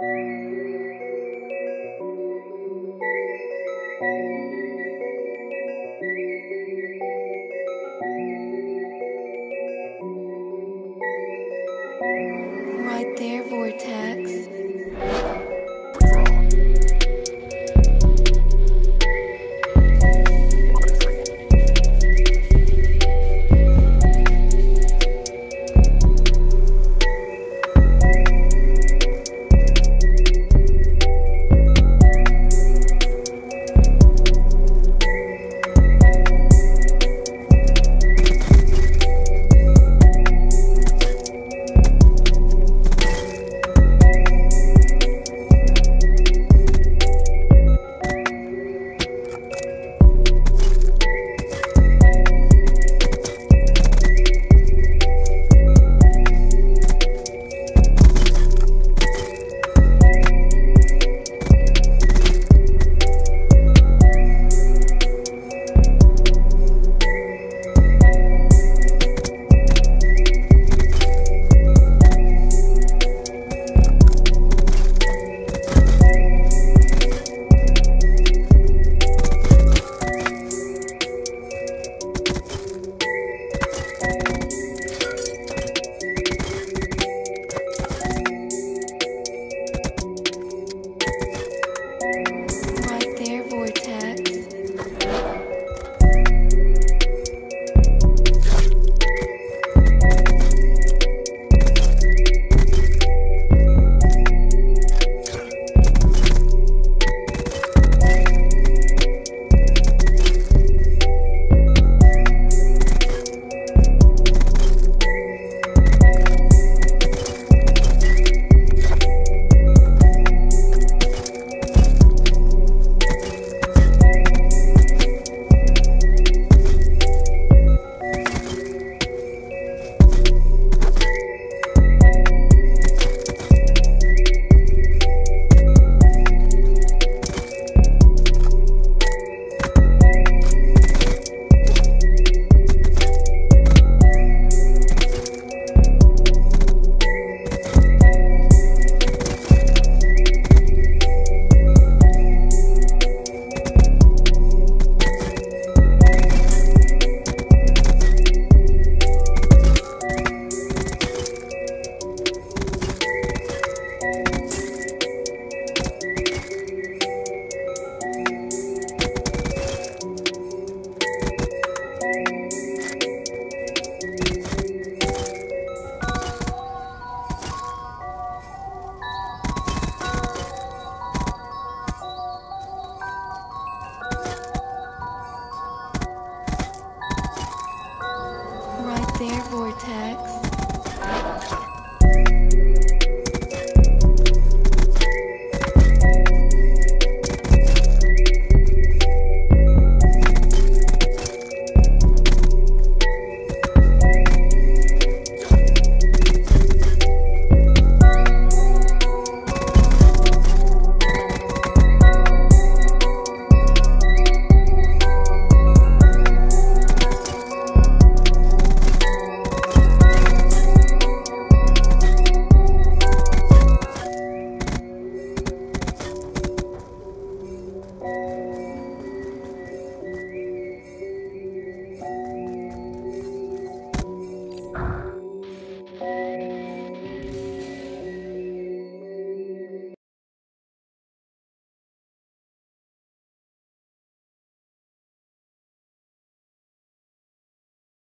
Música their Vortex.